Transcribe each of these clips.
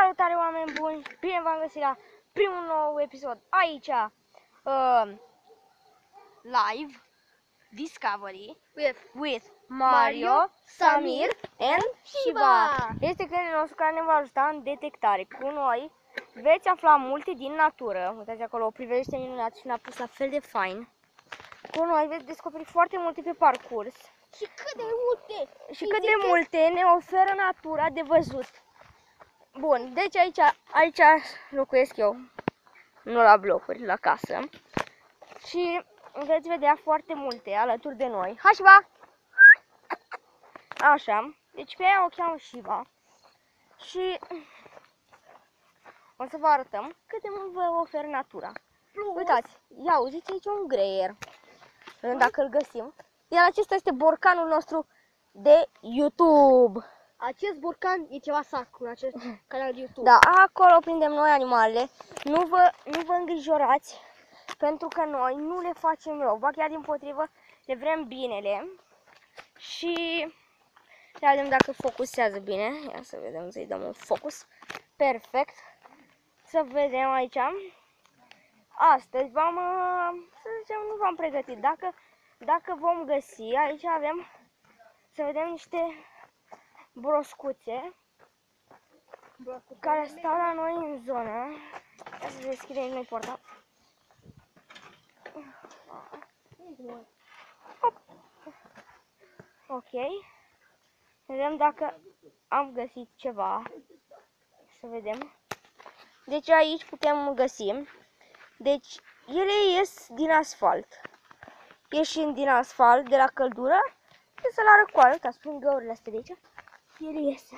Salutare oameni buni! Bine v-am găsit la primul nou episod aici uh, live Discovery with with Mario, Mario, Samir and Shiba. Shiba. Este creierul nostru care ne va ajuta în detectare. Cu noi veți afla multe din natură. Uitați acolo, o privește minunat și ne-a pus la fel de fain. Cu noi veți descoperi foarte multe pe parcurs și cât de multe și cât de multe ne oferă natura de văzut. Bun, deci aici, aici locuiesc eu, nu la blocuri, la casă. Și veți vedea foarte multe alături de noi. Hai, Shiba! Așa, deci pe ea o cheamă Shiba. Și o să vă arătăm cât de mult vă oferă natura. Plus, Uitați, ia auziți aici un greier. Vedem dacă îl găsim. Iar acesta este borcanul nostru de YouTube. Acest borcan e ceva sac în acest canal de YouTube. Da, acolo prindem noi animalele. Nu vă, nu vă îngrijorați, pentru că noi nu le facem rău. Ba chiar din potrivă, le vrem binele. Și ia vedem dacă focusează bine. Ia să vedem, să-i dăm un focus. Perfect. Să vedem aici. Astăzi v-am, uh, să zicem, nu v-am pregătit. Dacă, dacă vom găsi, aici avem, să vedem niște broscuțe care stau la noi în zonă. Ia să deschidem noi porta. Hop. Ok. Vedem dacă am găsit ceva. Să vedem. Deci aici putem găsi. Deci ele ies din asfalt. Ieșind din asfalt, de la căldură, și să la răcoare. Uitați, prin găurile astea de aici. Ele ies.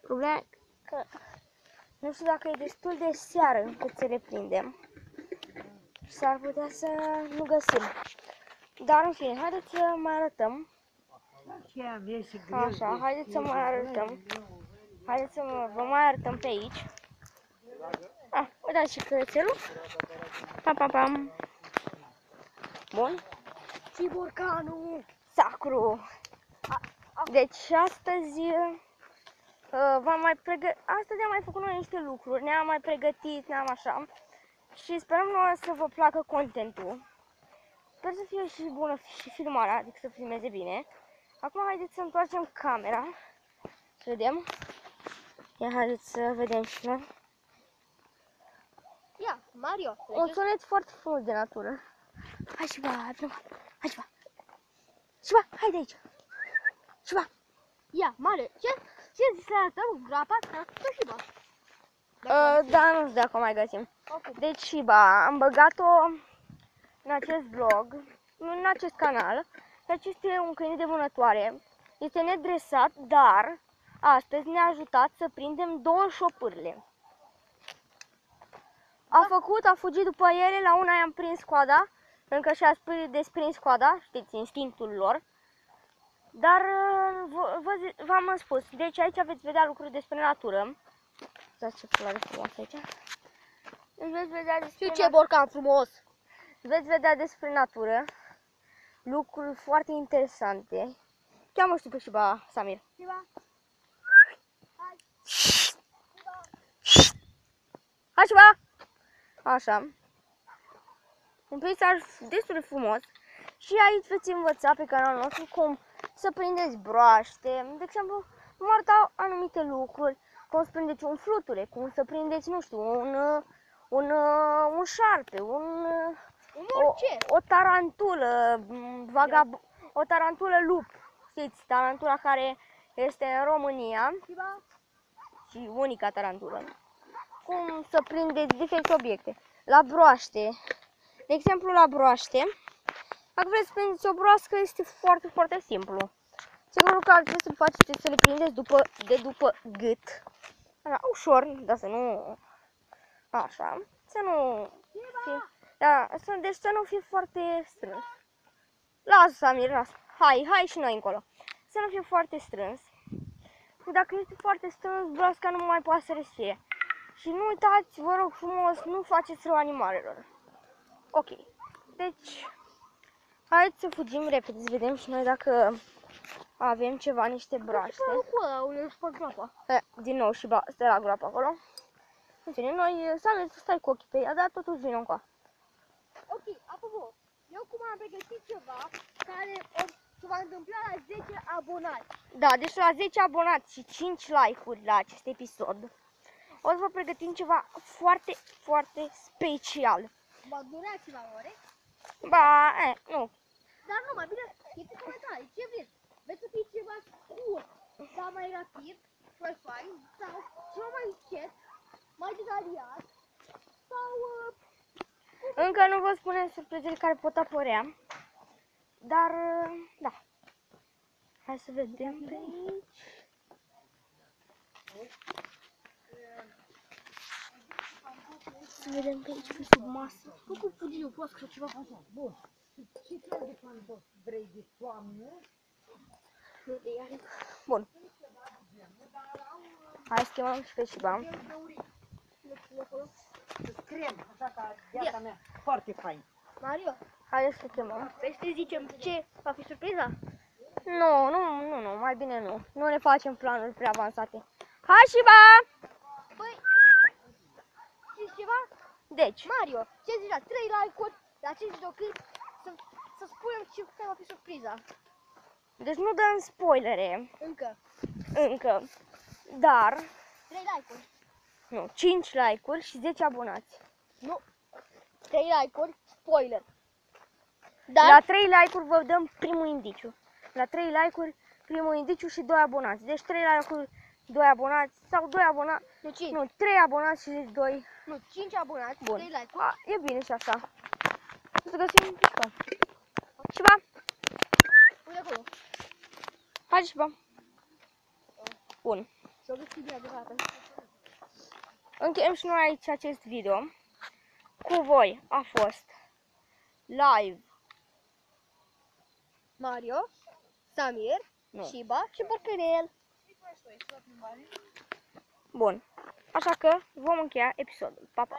Problema e că nu știu dacă e destul de seară încât să le prindem. Și s-ar putea să nu găsim. Dar în fine, haideți să mai arătăm. Așa, haideți să mai arătăm. Haideți să mă- vă mai arătăm pe aici. Ah, uitați și cărețelul. Pam, pam, pam. Bun. Și borcanul. Sacru. Deci astăzi uh, v-am mai pregătit, astăzi am mai făcut noi niște lucruri, ne-am mai pregătit, ne-am așa. Și sperăm noi să vă placă contentul. Sper să fie și bună și filmarea, adică să filmeze bine. Acum haideți să întoarcem camera. Să vedem. Ia haideți să vedem și noi. Ia, Mario. Un sunet foarte frumos de natură. Hai și ba, hai și ba. Și ba, hai de aici. Și ba. Ia, Mario. Ce? Ce zici să arătăm groapa? Să și bă. Uh, da, nu știu dacă o mai găsim. Ok. Deci Shiba, am băgat-o în acest vlog, în acest canal. Deci este un câine de vânătoare. Este nedresat, dar astăzi ne-a ajutat să prindem două șopârle. A făcut, a fugit după ele, la una i-am prins coada, pentru că și-a sp- desprins coada, știți, instinctul lor. Dar uh, vă- vă- v-am spus, deci aici veți vedea lucruri despre natură. Uitați ce floare frumoasă aici. Deci veți vedea despre, Și ce borcan frumos. veți vedea despre natură lucruri foarte interesante. Cheamă și tu pe Shiba, Samir. Shiba. Hai, Shiba! Așa. Un peisaj destul de frumos. Și aici veți învăța pe canalul nostru cum să prindeți broaște. De exemplu, vă arătau anumite lucruri. Cum să prindeți un fluture, cum să prindeți, nu știu, un, uh, un, uh, un șarpe, un, uh, Un o, orice. o tarantulă, m, vagab, o tarantulă lup. Știți, tarantula care este în România Shiba. și unica tarantulă. Cum să prindeți diferite obiecte. La broaște, de exemplu la broaște, dacă vreți să prindeți o broască, este foarte, foarte simplu. Singurul lucru care trebuie să faceți este să le prindeți după, de după gât. Așa, ușor, dar să nu... Așa, să nu fie... Da, să, deci să nu fie foarte strâns. Lasă, Samir, lasă. Hai, hai și noi încolo. Să nu fie foarte strâns. Dacă este foarte strâns, broasca nu mai poate să respire. Și nu uitați, vă rog frumos, nu faceți rău animalelor. Ok. Deci, haideți să fugim repede, să vedem și noi dacă Avem ceva, niște broaște. Cu ăla, unde își fac groapa. E, din nou și ba, stă la groapă acolo. În fine, noi, Samir, să stai cu ochii pe ea, dar totuși vine încoa. Ok, apropo, eu cum am pregătit ceva care o, se va întâmpla la 10 abonați. Da, deci la 10 abonați și 5 like-uri la acest episod, o să vă pregătim ceva foarte, foarte special. Va dura ceva ore, Ba, e, nu, dar nu, mai bine scrieți în comentarii ce vreți. Vreți să fie ceva scurt, dar mai rapid, mai fain, sau ceva mai încet, mai detaliat, sau uh, încă nu vă spunem surprizele care pot apărea, dar, da. Hai să vedem pe aici. Să vedem pe aici, pe sub masă. nu cu fugiu, poți să ceva. Bun. Și ce de când vrei de toamnă? Bun. Hai să chemăm și pe Ciba. Crem, așa ca viața mea. Foarte fain. Mario, Hai să chemăm. vrei să te zicem ce va fi surpriza? Nu, nu, nu, nu, mai bine nu. Nu ne facem planuri prea avansate. Hai Ciba! Păi, știți ceva? Deci, Mario, ce zici la 3 like-uri la acest videoclip să, să spunem ce care va fi surpriza. deci nu dăm spoilere Încă. încă, dar, 3 like-uri. nu, 5 like-uri și 10 abonați. Nu. 3 like-uri, spoiler. Dar, La 3 like-uri vă dăm primul indiciu. La 3 like-uri, primul indiciu și 2 abonați. Deci 3 like-uri, 2 abonați sau 2 abonați, nu 5, nu, 3 abonați și 2. nu 5 abonați, Bun. 3 like-uri. A, e bine și așa. Să găsim Ciba. Ciba, Uite acolo. hai Ciba. Bun. Și-o găsit bine adevărată. Încheiem și noi aici acest video. Cu voi a fost live. Mario, Samir, Nu. Shiba și Borcanel. Bun. Așa că vom încheia episodul. Pa, pa.